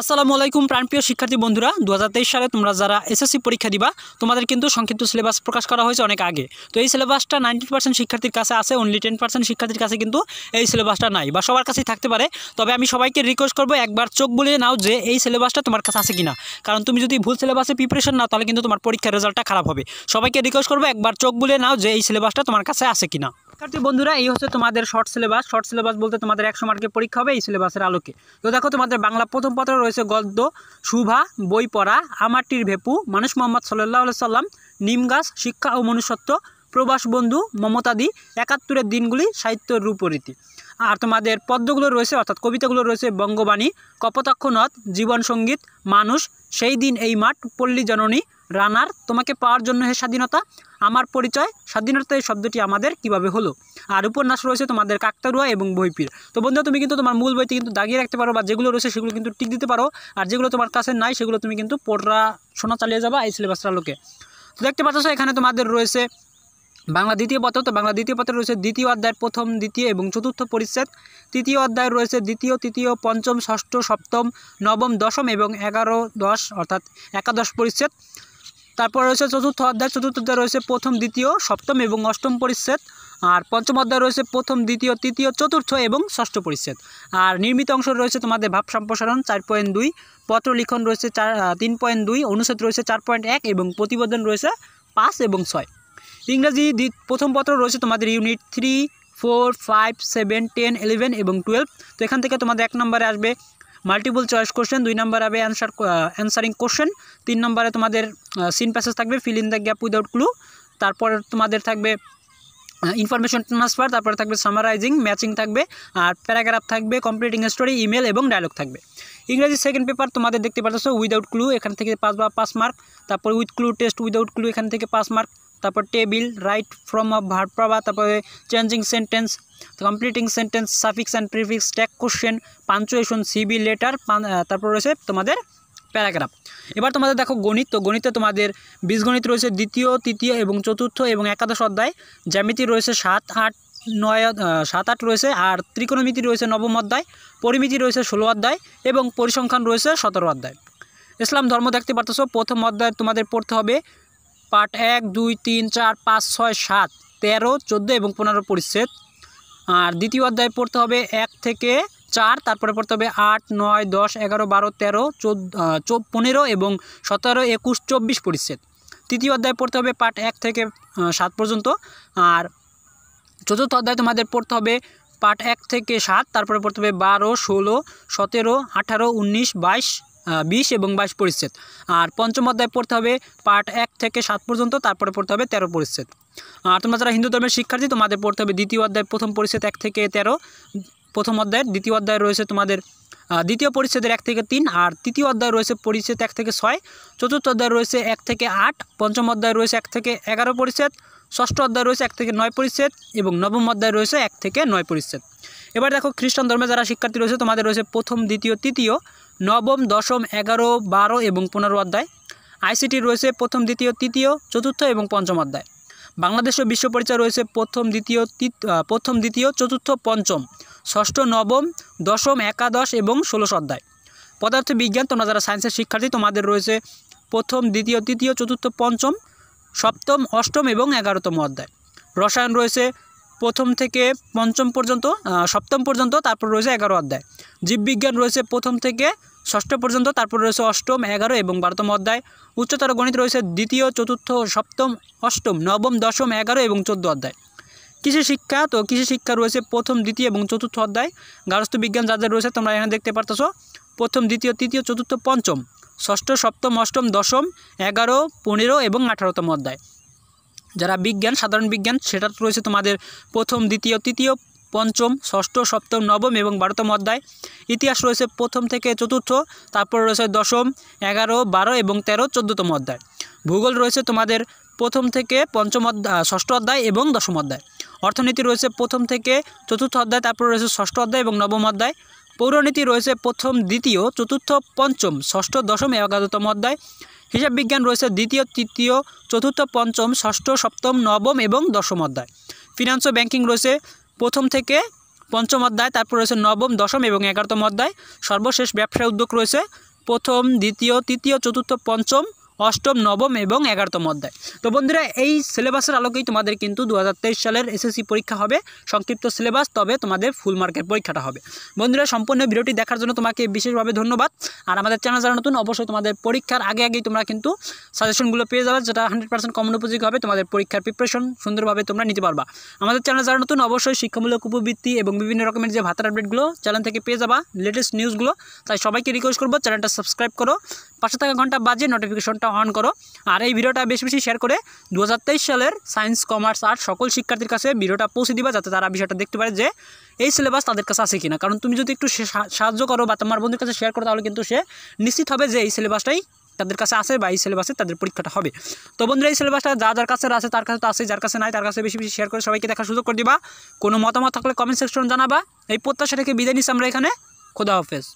আসসালামু আলাইকুম, প্রাণপ্রিয় শিক্ষার্থী বন্ধুরা। দু হাজার তেইশ সালে তোমরা যারা এসএসসি পরীক্ষা দিবা, তোমাদের কিন্তু সংক্ষিপ্ত সিলেবাস প্রকাশ করা হয়েছে অনেক আগে। তো এই সিলেবাসটা নাইনটি পার্সেন্ট শিক্ষার্থীর কাছে আছে অনলি টেন পার্সেন্ট শিক্ষার্থীর কাছে কিন্তু এই সিলেবাসটা নাই বা সবার কাছেই থাকতে পারে। তবে আমি সবাইকে রিকোয়েস্ট করব, একবার চোখ বুলিয়ে নাও যে এই সিলেবাসটা তোমার কাছে আছে কিনা। কারণ তুমি যদি ভুল সিলেবাসে প্রিপারেশন নাও, তাহলে কিন্তু তোমার পরীক্ষার রেজাল্টটা খারাপ হবে। সবাইকে রিকোয়েস্ট করব, একবার চোখ বুলিয়ে নাও যে এই সিলেবাসটা তোমার কাছে আছে কিনা। শিক্ষার্থী বন্ধুরা, এই হচ্ছে তোমাদের শর্ট সিলেবাস শর্ট সিলেবাস বলতে তোমাদের একশো মার্কের পরীক্ষা হবে, এই সিলেবাসের আলোকে। তো দেখো, তোমাদের বাংলা প্রথম পত্র রয়েছে গদ্য, শুভা, বই পড়া, আমারটির ভেপু, মানুষ মোহাম্মদ সাল্লাহ সাল্লাম, নিম গাছ, শিক্ষা ও মনুষ্যত্ব, প্রবাস বন্ধু, মমতাদি, একাত্তরের দিনগুলি সাহিত্যের রূপরীতি। আর তোমাদের পদ্মগুলো রয়েছে, অর্থাৎ কবিতাগুলো রয়েছে, বঙ্গবাণী, কপোতাক্ষ নদ, জীবন সংগীত, মানুষ, সেই দিন এই মাঠ পল্লী জননী রানার, তোমাকে পাওয়ার জন্য হে স্বাধীনতা। আমার পরিচয়, স্বাধীনতা এই শব্দটি আমাদের কীভাবে হলো? আর উপন্যাস রয়েছে তোমাদের কাকতারুয়া এবং বইপির তো বন্ধু তুমি কিন্তু তোমার মূল বইতে কিন্তু দাগিয়ে রাখতে পারো বা যেগুলো রয়েছে সেগুলো কিন্তু টিক দিতে পারো। আর যেগুলো তোমার কাছে নাই, সেগুলো তুমি কিন্তু পড়া, শোনা চালিয়ে যাবা এই সিলেবাসটার লোকে তো দেখতে পাচ্ছ, এখানে তোমাদের রয়েছে বাংলা দ্বিতীয় পত্র। তো বাংলা দ্বিতীয় পত্রে রয়েছে দ্বিতীয় অধ্যায়ের প্রথম, দ্বিতীয় এবং চতুর্থ পরিচ্ছেদ। তৃতীয় অধ্যায় রয়েছে দ্বিতীয়, তৃতীয়, পঞ্চম, ষষ্ঠ, সপ্তম, নবম, দশম এবং এগারো, দশ অর্থাৎ একাদশ পরিচ্ছেদ। তারপর রয়েছে চতুর্থ অধ্যায় চতুর্থ অধ্যায় রয়েছে প্রথম, দ্বিতীয়, সপ্তম এবং অষ্টম পরিচ্ছেদ। আর পঞ্চম অধ্যায় রয়েছে প্রথম, দ্বিতীয়, তৃতীয়, চতুর্থ এবং ষষ্ঠ পরিচ্ছেদ। আর নির্মিত অংশ রয়েছে তোমাদের ভাব সম্প্রসারণ চার পয়েন্ট দুই পত্র লিখন রয়েছে চার তিন পয়েন্ট দুই, অনুচ্ছেদ রয়েছে চার পয়েন্ট এক এবং প্রতিবেদন রয়েছে পাঁচ এবং ছয়। ইংরাজি প্রথম পত্র রয়েছে তোমাদের unit three, four, five, seven, ten, eleven এবং টুয়েলভ। তো এখান থেকে তোমাদের এক নম্বরে আসবে মাল্টিপল চয়েস কোশ্চেন দুই নম্বর হবে অ্যান্সার অ্যান্সারিং কোশ্চেন তিন নম্বরে তোমাদের সিন প্যাসেজ থাকবে fill in the gap without clue তারপর তোমাদের থাকবে ইনফরমেশন ট্রান্সফার তারপরে থাকবে সামারাইজিং ম্যাচিং থাকবে, আর প্যারাগ্রাফ থাকবে কমপ্লিটিং স্টোরি ইমেল এবং ডায়লগ থাকবে। ইংরেজি সেকেন্ড পেপার তোমাদের দেখতে পাচ্ছ উইদাউট ক্লু এখান থেকে পাঁচ বা পাঁচ মার্ক তারপর with clue test without clue এখান থেকে পাঁচ মার্ক তারপর table right form of verb তারপরে changing sentence completing sentence suffix and prefix tag question punctuation CB letter তারপর রয়েছে তোমাদের প্যারাগ্রাফ এবার তোমাদের দেখো গণিত, তো গণিতে তোমাদের বীজগণিত রয়েছে দ্বিতীয়, তৃতীয় এবং চতুর্থ এবং একাদশ অধ্যায়। জ্যামিতি রয়েছে সাত, আট, নয় সাত, আট রয়েছে আর ত্রিকোণমিতি রয়েছে নবম অধ্যায়, পরিমিতি রয়েছে ষোলো অধ্যায় এবং পরিসংখ্যান রয়েছে সতেরো অধ্যায়। ইসলাম ধর্ম দেখতে পারতেছো, প্রথম অধ্যায় তোমাদের পড়তে হবে পার্ট এক, দুই, তিন, চার, পাঁচ, ছয়, সাত, তেরো, চোদ্দ এবং পনেরো পরিচ্ছেদ। আর দ্বিতীয় অধ্যায় পড়তে হবে এক থেকে চার, তারপরে পড়তে হবে আট, নয়, দশ, এগারো, বারো, তেরো, চোদ্দ পনেরো এবং সতেরো, একুশ, চব্বিশ পরিচ্ছেদ। তৃতীয় অধ্যায় পড়তে হবে পার্ট এক থেকে সাত পর্যন্ত। আর চতুর্থ অধ্যায় তোমাদের পড়তে হবে পার্ট এক থেকে সাত, তারপরে পড়তে হবে বারো, ষোলো, সতেরো, আঠারো, উনিশ, বাইশ বিশ এবং বাইশ পরিচ্ছেদ। আর পঞ্চম অধ্যায় পড়তে হবে পার্ট এক থেকে সাত পর্যন্ত, তারপরে পড়তে হবে তেরো পরিচ্ছেদ। আর তোমরা যারা হিন্দু ধর্মের শিক্ষার্থী, তোমাদের পড়তে হবে দ্বিতীয় অধ্যায় প্রথম পরিচ্ছেদ এক থেকে তেরো। প্রথম অধ্যায়ের দ্বিতীয় অধ্যায় রয়েছে তোমাদের দ্বিতীয় পরিচ্ছেদের এক থেকে তিন, আর তৃতীয় অধ্যায় রয়েছে পরিচ্ছেদ এক থেকে ছয়, চতুর্থ অধ্যায় রয়েছে এক থেকে আট, পঞ্চম অধ্যায় রয়েছে এক থেকে এগারো পরিচ্ছেদ, ষষ্ঠ অধ্যায় রয়েছে এক থেকে নয় পরিচ্ছেদ, এবং নবম অধ্যায় রয়েছে এক থেকে নয় পরিচ্ছেদ। এবার দেখো খ্রিস্টান ধর্মে যারা শিক্ষার্থী রয়েছে, তোমাদের রয়েছে প্রথম, দ্বিতীয়, তৃতীয়, নবম, দশম, এগারো, বারো এবং পনেরো অধ্যায়। আইসিটি রয়েছে প্রথম, দ্বিতীয়, তৃতীয়, চতুর্থ এবং পঞ্চম অধ্যায়। বাংলাদেশ ও বিশ্ব পরিচয় রয়েছে প্রথম, দ্বিতীয় প্রথম, দ্বিতীয়, চতুর্থ, পঞ্চম, ষষ্ঠ, নবম, দশম, একাদশ এবং ষোলোশ অধ্যায়। পদার্থ বিজ্ঞান তোমরা যারা সায়েন্সের শিক্ষার্থী, তোমাদের রয়েছে প্রথম, দ্বিতীয়, তৃতীয়, চতুর্থ, পঞ্চম, সপ্তম, অষ্টম এবং এগারোতম অধ্যায়। রসায়ন রয়েছে প্রথম থেকে পঞ্চম পর্যন্ত সপ্তম পর্যন্ত, তারপর রয়েছে এগারো অধ্যায়। জীববিজ্ঞান রয়েছে প্রথম থেকে ষষ্ঠ পর্যন্ত, তারপর রয়েছে অষ্টম, এগারো এবং বারোতম অধ্যায়। উচ্চতর গণিত রয়েছে দ্বিতীয়, চতুর্থ, সপ্তম, অষ্টম, নবম, দশম, এগারো এবং চোদ্দ অধ্যায়। কৃষি শিক্ষা, তো কৃষি শিক্ষা রয়েছে প্রথম, দ্বিতীয় এবং চতুর্থ অধ্যায়। গার্হস্থ্য বিজ্ঞান যাদের রয়েছে তোমরা এখানে দেখতে পারতেছো। প্রথম, দ্বিতীয়, তৃতীয়, চতুর্থ, পঞ্চম, ষষ্ঠ, সপ্তম, অষ্টম, দশম, এগারো, পনেরো এবং আঠারোতম অধ্যায়। যারা বিজ্ঞান, সাধারণ বিজ্ঞান, সেটা রয়েছে তোমাদের প্রথম, দ্বিতীয়, তৃতীয় পঞ্চম, ষষ্ঠ, সপ্তম, নবম এবং বারোতম অধ্যায়। ইতিহাস রয়েছে প্রথম থেকে চতুর্থ, তারপর রয়েছে দশম, এগারো, বারো এবং তেরো, চোদ্দোতম অধ্যায়। ভূগোল রয়েছে তোমাদের প্রথম থেকে পঞ্চম অধ্যায় ষষ্ঠ অধ্যায় এবং দশম অধ্যায়। অর্থনীতি রয়েছে প্রথম থেকে চতুর্থ অধ্যায়, তারপর রয়েছে ষষ্ঠ অধ্যায় এবং নবম অধ্যায়। পৌরনীতি রয়েছে প্রথম, দ্বিতীয়, চতুর্থ, পঞ্চম, ষষ্ঠ, দশম এগারোতম অধ্যায়। হিসাব বিজ্ঞান রয়েছে দ্বিতীয়, তৃতীয়, চতুর্থ, পঞ্চম, ষষ্ঠ, সপ্তম, নবম এবং দশম অধ্যায়। ফিনান্স ও ব্যাংকিং রয়েছে প্রথম থেকে পঞ্চম অধ্যায়, তারপর রয়েছে নবম, দশম এবং এগারোতম অধ্যায়। সর্বশেষ ব্যবসায় উদ্যোগ রয়েছে। প্রথম, দ্বিতীয়, তৃতীয়, চতুর্থ, পঞ্চম অষ্টম, নবম এবং এগারোতম অধ্যায়। তো বন্ধুরা, এই সিলেবাসের আলোকেই তোমাদের কিন্তু দু হাজার তেইশ সালের এসএসসি পরীক্ষা হবে। সংক্ষিপ্ত সিলেবাস তবে তোমাদের ফুল মার্কের পরীক্ষাটা হবে। বন্ধুরা, সম্পূর্ণ ভিডিওটি দেখার জন্য তোমাকে বিশেষভাবে ধন্যবাদ। আর আমাদের চ্যানেল যারা নতুন, অবশ্যই তোমাদের পরীক্ষার আগে আগেই তোমরা কিন্তু সাজেশনগুলো পেয়ে যাবে, যেটা হান্ড্রেড পার্সেন্ট কমন উপযোগী হবে। তোমাদের পরীক্ষার প্রিপারেশন সুন্দরভাবে তোমরা নিতে পারবা। আমাদের চ্যানেল যারা নতুন, অবশ্যই শিক্ষামূলক উপবৃত্তি এবং বিভিন্ন রকমের যে ভাতার আপডেটগুলো চ্যানেল থেকে পেয়ে যাবা লেটেস্ট নিউজগুলো তাই সবাইকে রিকোয়েস্ট করব চ্যানেলটা সাবস্ক্রাইব করো। পাশে থাকা ঘণ্টা বাজে নোটিফিকেশনটা অন করো। আর এই ভিডিওটা বেশি বেশি শেয়ার করে দু হাজার তেইশ সালের সায়েন্স কমার্স আর্ট সকল শিক্ষার্থীর কাছে ভিডিওটা পৌঁছে দিবা যাতে তারা বিষয়টা দেখতে পারে যে এই সিলেবাস তাদের কাছে আছে কিনা। কারণ তুমি যদি একটু সাহায্য করো বা তোমার বন্ধুর কাছে শেয়ার করো, তাহলে কিন্তু সে নিশ্চিত হবে যে এই সিলেবাসটাই তাদের কাছে আছে বা এই সিলেবাসে তাদের পরীক্ষাটা হবে। তো বন্ধুরা, এই সিলেবাসটা যা যার কাছে আছে, তার কাছে তো আছে যার কাছে নাই, তার কাছে বেশি বেশি শেয়ার করে সবাইকে দেখার সুযোগ করে দিবা। কোনো মতামত থাকলে কমেন্ট সেকশন জানাবা। এই প্রত্যাশা থেকে বিদায় নিচ্ছি আমরা এখানে। খোদা হাফেজ।